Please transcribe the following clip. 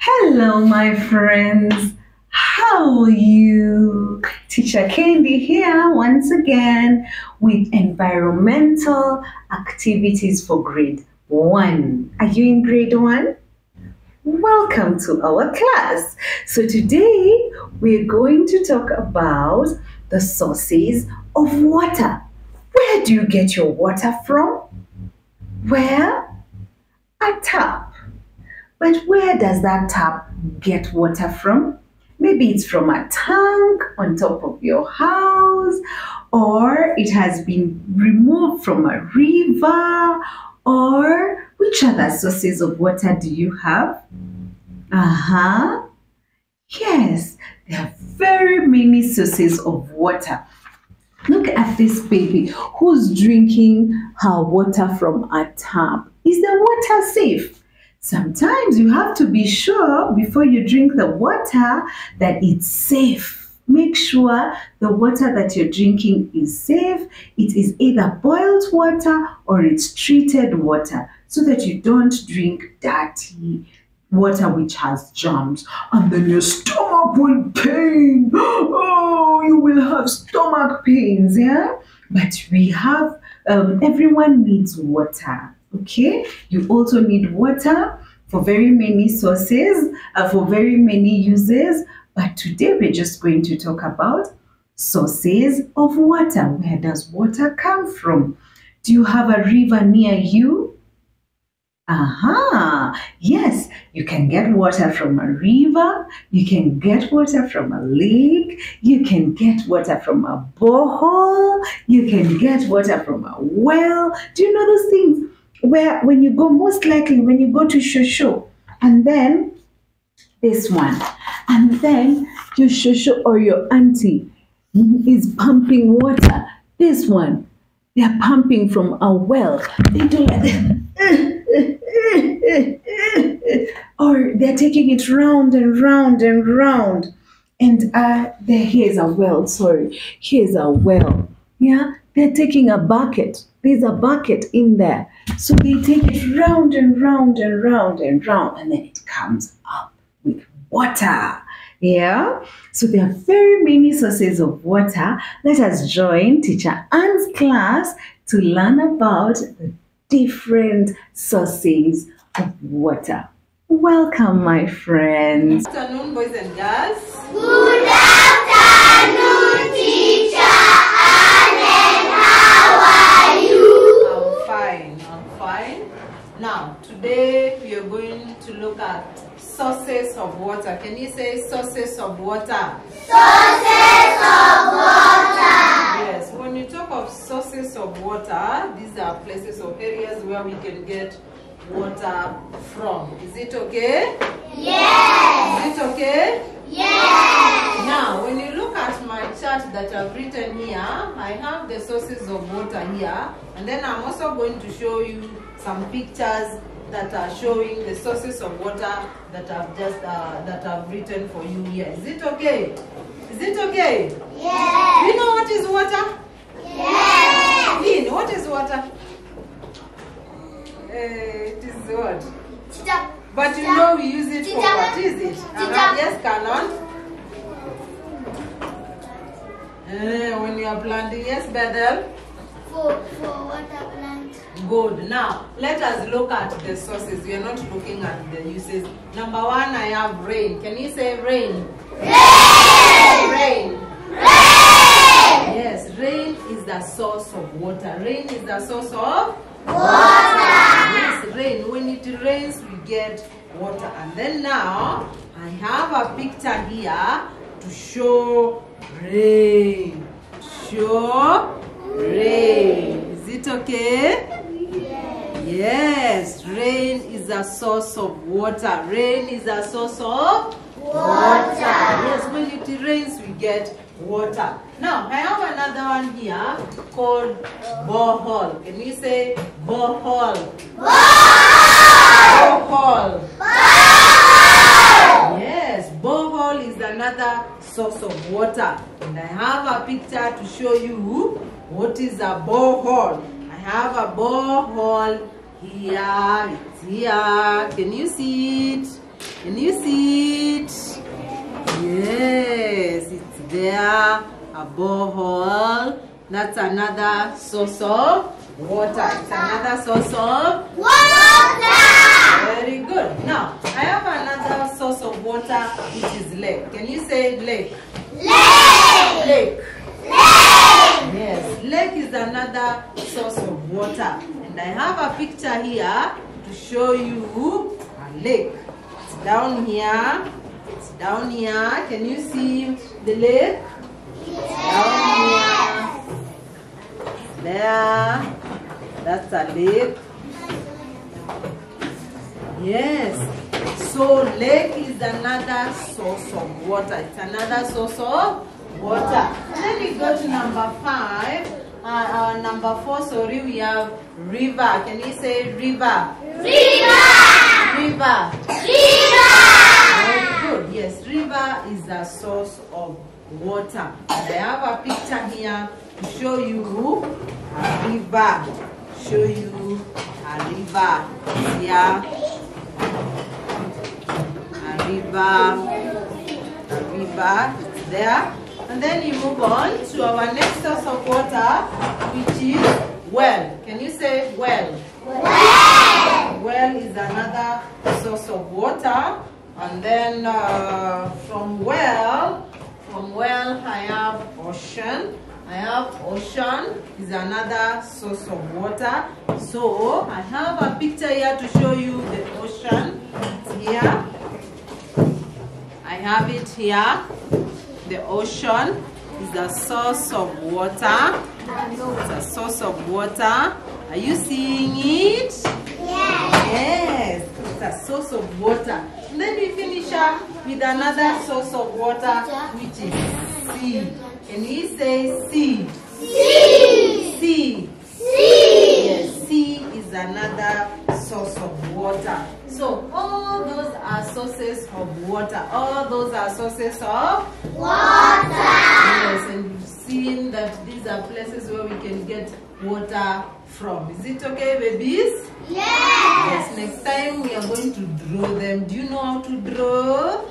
Hello, my friends. How are you? Teacher Kendi here once again with environmental activities for grade one. Are you in grade one? Welcome to our class. So, today we're going to talk about the sources of water. Where do you get your water from? Where? A tap. But where does that tap get water from? Maybe it's from a tank on top of your house, or it has been removed from a river, or which other sources of water do you have? Uh huh. Yes, there are very many sources of water. Look at this baby who's drinking her water from a tap. Is the water safe? Sometimes you have to be sure before you drink the water that it's safe. Make sure the water that you're drinking is safe. It is either boiled water or it's treated water so that you don't drink dirty water which has germs and then your stomach will pain. Oh, you will have stomach pains, yeah? But we have, um, everyone needs water okay? You also need water for very many sources uh, for very many uses. But today we're just going to talk about sources of water. Where does water come from? Do you have a river near you? Aha, yes, you can get water from a river, you can get water from a lake, you can get water from a borehole, you can get water from a well. Do you know those things? Where when you go, most likely when you go to Shosho, and then this one, and then your Shosho or your auntie is pumping water. This one, they're pumping from a well. They do like this. or they're taking it round and round and round. And uh, there, here's a well, sorry, here's a well. Yeah, they're taking a bucket. There's a bucket in there. So they take it round and round and round and round, and then it comes up with water. Yeah, so there are very many sources of water. Let us join Teacher Anne's class to learn about the different sources of water. Welcome, my friends. Good afternoon, boys and girls. Good afternoon, water. Can you say sources of water? Sources of water. Yes. When you talk of sources of water, these are places or areas where we can get water from. Is it okay? Yes. Is it okay? Yes. Now, when you look at my chart that I've written here, I have the sources of water here, and then I'm also going to show you some pictures that are showing the sources of water that I've just uh, that I've written for you here. Is it okay? Is it okay? Do Yes. you know what is water? Yes. Lynn, what is water? Uh, it is what? But you know we use it for what is it? Uh-huh. Yes, Canon. Uh, when you are planting, yes, Bethel. For for water plant. Good. Now let us look at the sources. We are not looking at the uses. Number one, I have rain. Can you say rain? Rain. Rain. Rain. Yes, rain is the source of water. Rain is the source of Water. Yes, rain. When it rains, we get water. And then now, I have a picture here to show rain. Show rain. Is it okay? Yes, rain is a source of water. Rain is a source of water. Yes, when it rains, we get water. Now, I have another one here called borehole. Can you say borehole? Borehole. Yes, borehole is another source of water. And I have a picture to show you what is a borehole. I have a borehole here. It's here. Can you see it? Can you see it? Yes, it's there. A borehole. That's another source of water. It's another source of Water. very good. Now, I have another source of water which is lake. Can you say lake? Lake. Lake. Yes, lake is another source of water. And I have a picture here to show you a lake. It's down here. It's down here. Can you see the lake? Down here. There. That's a lake. Yes. So lake is another source of water. It's another source of water. And then we go to number five. Uh, uh, number four, sorry, we have river. Can you say river? River. River. River. Very good. Yes, river is a source of water. And I have a picture here to show you a river. Show you a river. Here. A river. A river. It's there. And then you move on to our next source of water, which is well. Can you say well? Well is another source of water. And then uh, from well, from well I have ocean. I have ocean is another source of water. So I have a picture here to show you the ocean. It's here. I have it here. The ocean is a source of water. It's a source of water. Are you seeing it? Yes, Yes. it's a source of water. Then we finish up with another source of water, which is sea. Can we say sea? Sea. Sea. Yes, sea is another source of water. So all those are sources of water. All those are sources of Water. Water from. Is it okay, babies? Yes. Yes, next time we are going to draw them. Do you know how to draw?